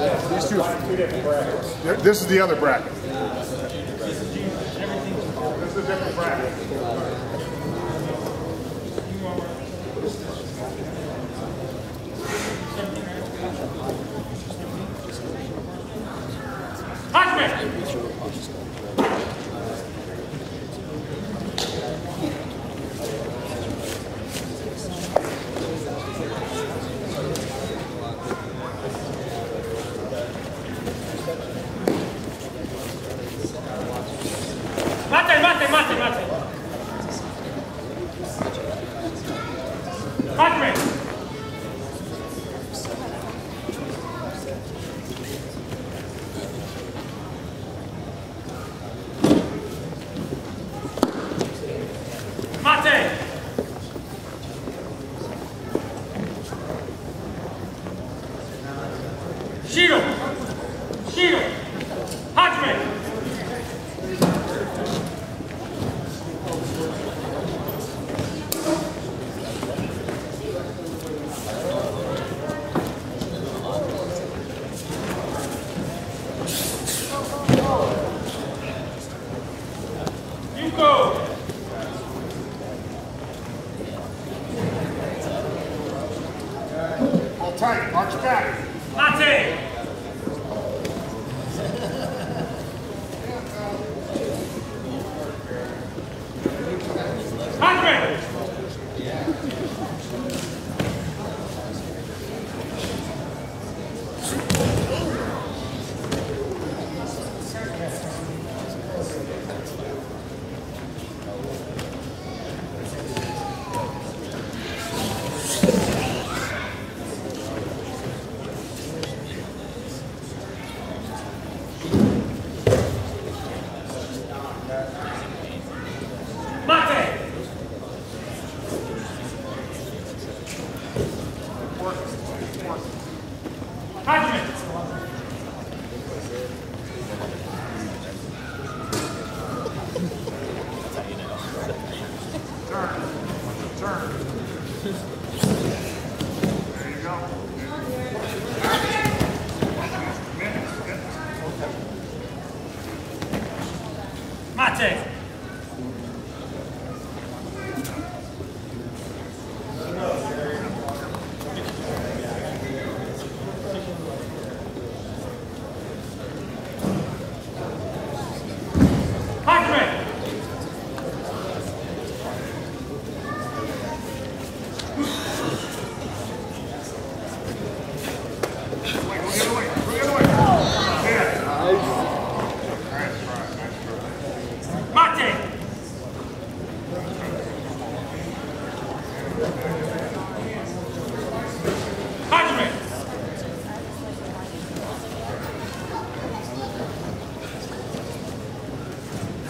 These two. This is the other bracket. This is a different bracket. Mate, mate, mate, mate. Shiro. Shiro. Tight. March back. Mate. Hajime. Mate. Hajime. Turn. Turn. There you go. Mate. Hajime. Wait, go the other way. Go the other way. Yeah. Nice try. Nice try. Mate. Hajime.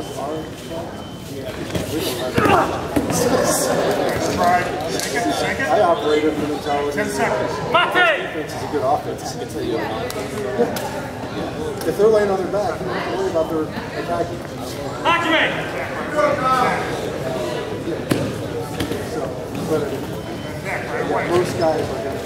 I it. operate under the mentality Ten seconds. Mate. defense is a good offense. If they're laying on their back, you don't have to worry about their attacking. But Neck right away. most guys are going to